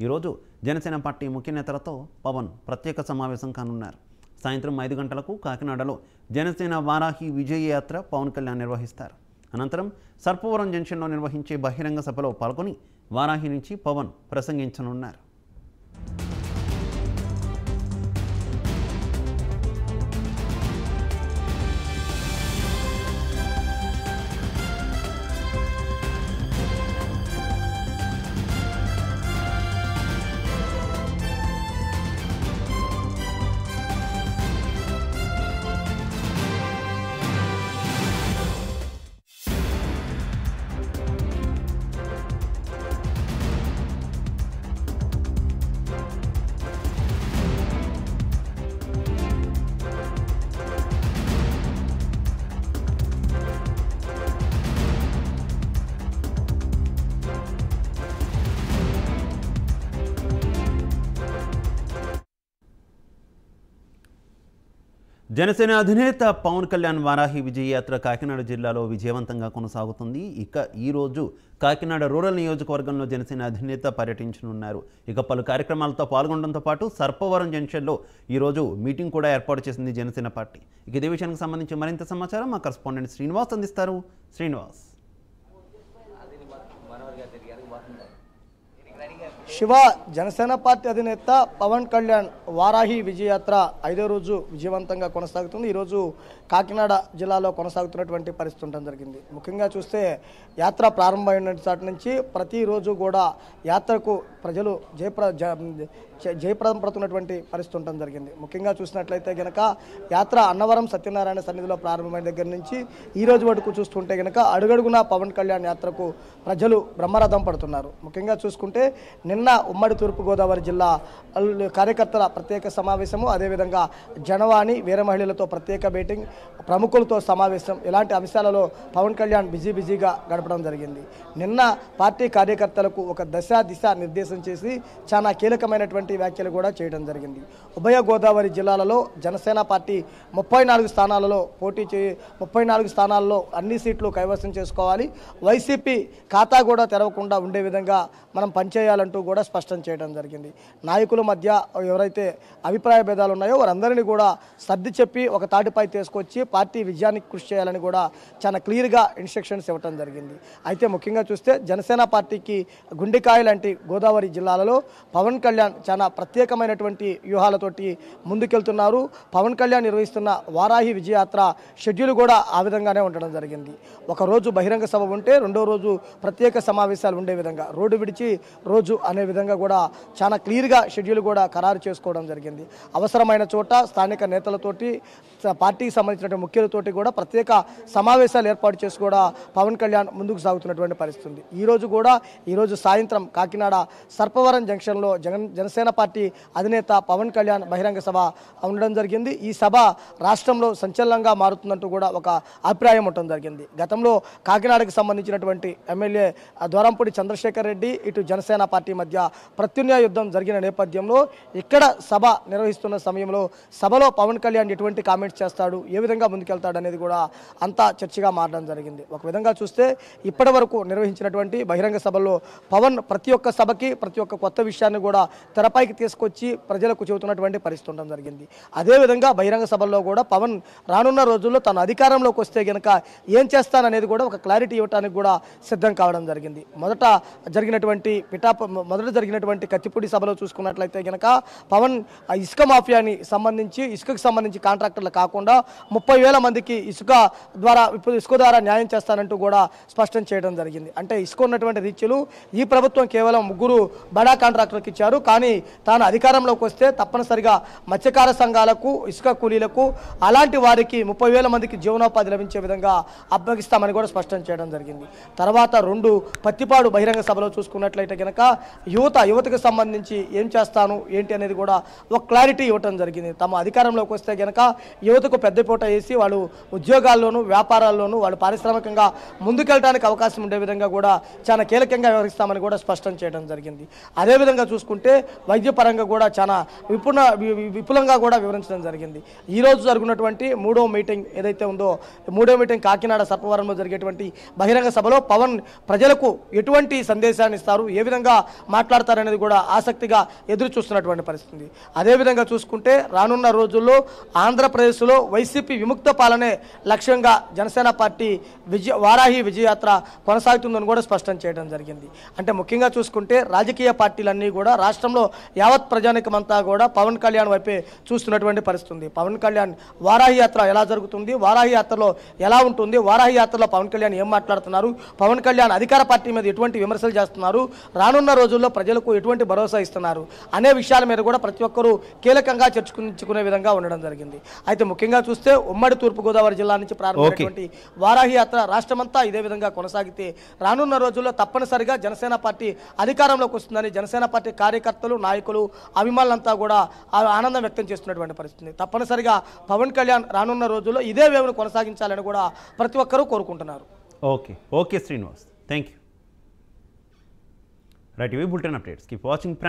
ఈరోజు జనసేన పార్టీ ముఖ్య నేతలతో పవన్ ప్రత్యేక సమావేశం కానున్నారు. సాయంత్రం ఐదు గంటలకు కాకినాడలో జనసేన వారాహి విజయ యాత్ర పవన్ కళ్యాణ్ నిర్వహిస్తారు. అనంతరం సర్పవరం జంక్షన్లో నిర్వహించే బహిరంగ సభలో పాల్గొని వారాహి నుంచి పవన్ ప్రసంగించనున్నారు. జనసేన అధినేత పవన్ కళ్యాణ్ వారాహి విజయయాత్ర కాకినాడ జిల్లాలో విజయవంతంగా కొనసాగుతుంది. ఇక ఈరోజు కాకినాడ రూరల్ నియోజకవర్గంలో జనసేన అధినేత పర్యటించనున్నారు. ఇక పలు కార్యక్రమాలతో పాల్గొనడంతో పాటు సర్పవరం జంక్షన్లో ఈరోజు మీటింగ్ కూడా ఏర్పాటు చేసింది జనసేన పార్టీ. ఇక ఇదే విషయానికి సంబంధించి మరింత సమాచారం మా కరస్పాండెంట్ శ్రీనివాస్ అందిస్తారు. శ్రీనివాస్. శివ జనసేన పార్టీ అధినేత పవన్ కళ్యాణ్ వారాహి విజయయాత్ర ఐదో రోజు విజయవంతంగా కొనసాగుతుంది. ఈరోజు కాకినాడ జిల్లాలో కొనసాగుతున్నటువంటి పరిస్థితి ఉండడం జరిగింది. ముఖ్యంగా చూస్తే యాత్ర ప్రారంభమైన చాటి నుంచి ప్రతిరోజు కూడా యాత్రకు ప్రజలు జయప్ర జ- జ- జయప్రదం పడుతున్నటువంటి పరిస్థితి ఉండటం జరిగింది. ముఖ్యంగా చూసినట్లయితే గనక యాత్ర అన్నవరం సత్యనారాయణ సన్నిధిలో ప్రారంభమైన దగ్గర నుంచి ఈ రోజు వరకు చూస్తుంటే గనక అడుగడుగునా పవన్ కళ్యాణ్ యాత్రకు ప్రజలు బ్రహ్మరథం పడుతున్నారు. ముఖ్యంగా చూసుకుంటే నిన్న ఉమ్మడి తూర్పుగోదావరి జిల్లా కార్యకర్తల ప్రత్యేక సమావేశము అదేవిధంగా జనవాణి వీర మహిళలతో ప్రత్యేక మీటింగ్ ప్రముఖులతో సమావేశం ఇలాంటి అంశాలలో పవన్ కళ్యాణ్ బిజీ బిజీగా గడపడం జరిగింది. నిన్న పార్టీ కార్యకర్తలకు ఒక దశ దిశ నిర్దేశం చేసి చాలా కీలకమైనటువంటి వ్యాఖ్యలు కూడా చేయడం జరిగింది. ఉభయ గోదావరి జిల్లాలలో జనసేన పార్టీ ముప్పై నాలుగు స్థానాలలో పోటీ చే ముప్పై నాలుగు స్థానాల్లో అన్ని సీట్లు కైవసం చేసుకోవాలి. వైసీపీ ఖాతా కూడా తెరవకుండా ఉండే విధంగా మనం పనిచేయాలంటూ కూడా స్పష్టం చేయడం జరిగింది. నాయకుల మధ్య ఎవరైతే అభిప్రాయ భేదాలు ఉన్నాయో వారందరినీ కూడా సర్ది చెప్పి ఒక తాటిపై తీసుకొచ్చి పార్టీ విజయానికి కృషి చేయాలని కూడా చాలా క్లియర్గా ఇన్స్ట్రక్షన్స్ ఇవ్వడం జరిగింది. అయితే ముఖ్యంగా చూస్తే జనసేన పార్టీకి గుండెకాయ లాంటి గోదావరి జిల్లాలలో పవన్ కళ్యాణ్ చాలా ప్రత్యేకమైనటువంటి వ్యూహాలతోటి ముందుకెళ్తున్నారు. పవన్ కళ్యాణ్ నిర్వహిస్తున్న వారాహి విజయయాత్ర షెడ్యూల్ కూడా ఆ విధంగానే ఉండడం జరిగింది. ఒకరోజు బహిరంగ సభ ఉంటే రెండో రోజు ప్రత్యేక సమావేశాలు ఉండే విధంగా రోడ్డు విడిచి రోజు అనే విధంగా కూడా చాలా క్లియర్గా షెడ్యూల్ కూడా ఖరారు చేసుకోవడం జరిగింది. అవసరమైన చోట స్థానిక నేతలతోటి పార్టీకి సంబంధించిన ముఖ్యులతోటి కూడా ప్రత్యేక సమావేశాలు ఏర్పాటు చేసి కూడా పవన్ కళ్యాణ్ ముందుకు సాగుతున్నటువంటి పరిస్థితి ఉంది. కూడా ఈరోజు సాయంత్రం కాకినాడ సర్పవరం జంక్షన్లో జగన్ జనసేన పార్టీ అధినేత పవన్ కళ్యాణ్ బహిరంగ సభ ఉండడం జరిగింది. ఈ సభ రాష్ట్రంలో సంచలనంగా మారుతుందంటూ కూడా ఒక అభిప్రాయం ఉండడం జరిగింది. గతంలో కాకినాడకు సంబంధించినటువంటి ఎమ్మెల్యే ద్వారంపూడి చంద్రశేఖర్ రెడ్డి ఇటు జనసేన పార్టీ మధ్య ప్రత్యున్య యుద్ధం జరిగిన నేపథ్యంలో ఇక్కడ సభ నిర్వహిస్తున్న సమయంలో సభలో పవన్ కళ్యాణ్ ఎటువంటి కామెంట్స్ చేస్తాడు ఏ విధంగా ముందుకెళ్తాడు అనేది కూడా అంతా చర్చగా మారడం జరిగింది. ఒక విధంగా చూస్తే ఇప్పటి వరకు నిర్వహించినటువంటి బహిరంగ సభల్లో పవన్ ప్రతి ఒక్క సభకి ప్రతి ఒక్క కొత్త విషయాన్ని కూడా తెరపైకి తీసుకొచ్చి ప్రజలకు చెబుతున్నటువంటి పరిస్థితి ఉండడం జరిగింది. అదేవిధంగా బహిరంగ సభల్లో కూడా పవన్ రానున్న రోజుల్లో తన అధికారంలోకి వస్తే గనక ఏం చేస్తాననేది కూడా ఒక క్లారిటీ ఇవ్వడానికి కూడా సిద్ధం కావడం జరిగింది. మొదట జరిగినటువంటి పిఠాప మొదట జరిగినటువంటి కత్తిపూడి సభలో చూసుకున్నట్లయితే గనక పవన్ ఆ ఇసుక మాఫియాని సంబంధించి ఇసుకకు సంబంధించి కాంట్రాక్టర్లు కాకుండా ముప్పై వేల మందికి ఇసుక ద్వారా ఇప్పుడు ఇసుక ద్వారా న్యాయం చేస్తానంటూ కూడా స్పష్టం చేయడం జరిగింది. అంటే ఇసుక ఉన్నటువంటి రీచ్లు ఈ ప్రభుత్వం కేవలం ముగ్గురు బడా కాంట్రాక్టర్కి ఇచ్చారు. కానీ తాను అధికారంలోకి వస్తే తప్పనిసరిగా మత్స్యకార సంఘాలకు ఇసుక కూలీలకు అలాంటి వారికి ముప్పై వేల మందికి జీవనోపాధి లభించే విధంగా అప్పగిస్తామని కూడా స్పష్టం చేయడం జరిగింది. తర్వాత రెండు పత్తిపాడు బహిరంగ సభలో చూసుకున్నట్లయితే కనుక యువత యువతకు సంబంధించి ఏం చేస్తాను ఏంటి అనేది కూడా ఒక క్లారిటీ ఇవ్వటం జరిగింది. తమ అధికారంలోకి వస్తే కనుక యువతకు పెద్దపూట వేసి వాళ్ళు ఉద్యోగాల్లోనూ వ్యాపారాల్లోనూ వాళ్ళు పారిశ్రామికంగా ముందుకెళ్ళడానికి అవకాశం ఉండే విధంగా కూడా చాలా కీలకంగా వ్యవహరిస్తామని కూడా స్పష్టం చేయడం జరిగింది. అదేవిధంగా చూసుకుంటే వైద్యపరంగా కూడా చాలా విపుణ వి- విపులంగా కూడా వివరించడం జరిగింది. ఈ రోజు జరుగుతున్నటువంటి మూడో మీటింగ్ ఏదైతే ఉందో మూడో మీటింగ్ కాకినాడ సర్పవరంలో జరిగేటువంటి బహిరంగ సభలో పవన్ ప్రజలకు ఎటువంటి సందేశాన్ని ఇస్తారు ఏ విధంగా మాట్లాడతారనేది కూడా ఆసక్తిగా ఎదురు చూస్తున్నటువంటి పరిస్థితి. అదేవిధంగా చూసుకుంటే రానున్న రోజుల్లో ఆంధ్రప్రదేశ్లో వైసీపీ విముక్త పాలనే లక్ష్యంగా జనసేన పార్టీ విజయ వారాహి విజయయాత్ర కొనసాగుతుందని కూడా స్పష్టం చేయడం జరిగింది. అంటే ముఖ్యంగా చూసుకుంటే రాజకీయ పార్టీలన్నీ కూడా రాష్ట్రంలో యావత్ ప్రజానికమంతా కూడా పవన్ కళ్యాణ్ వైపే చూస్తున్నటువంటి పరిస్థితి ఉంది పవన్ కళ్యాణ్ వారాహి యాత్ర ఎలా జరుగుతుంది? వారాహి యాత్రలో ఎలా ఉంటుంది? వారాహి యాత్రలో పవన్ కళ్యాణ్ ఏం మాట్లాడుతున్నారు? పవన్ కళ్యాణ్ అధికార పార్టీ మీద ఎటువంటి విమర్శలు చేస్తున్నారు? రానున్న రోజుల్లో ప్రజలకు ఎటువంటి భరోసా ఇస్తున్నారు? అనే విషయాల మీద కూడా ప్రతి ఒక్కరూ కీలకంగా చర్చించుకునే విధంగా ఉండడం జరిగింది. అయితే ముఖ్యంగా చూస్తే ఉమ్మడి తూర్పుగోదావరి జిల్లా నుంచి ప్రారంభమైనటువంటి వారాహి యాత్ర రాష్ట్రమంతా ఇదే విధంగా కొనసాగితే రానున్న రోజుల్లో తప్పనిసరిగా జనసేన పార్టీ అధికారంలోకి వస్తుందని జనసేన పార్టీ కార్యకర్తలు నాయకులు అభిమానులంతా కూడా ఆనందం వ్యక్తం చేస్తున్నటువంటి పరిస్థితి. తప్పనిసరిగా పవన్ కళ్యాణ్ రానున్న రోజుల్లో ఇదే వేవును కొనసాగించాలని కూడా ప్రతి ఒక్కరూ కోరుకుంటున్నారు. Okay. Okay Srinivas. Thank you right ఇవి బులెటిన్ అప్డేట్స్ కీప్ వాచింగ్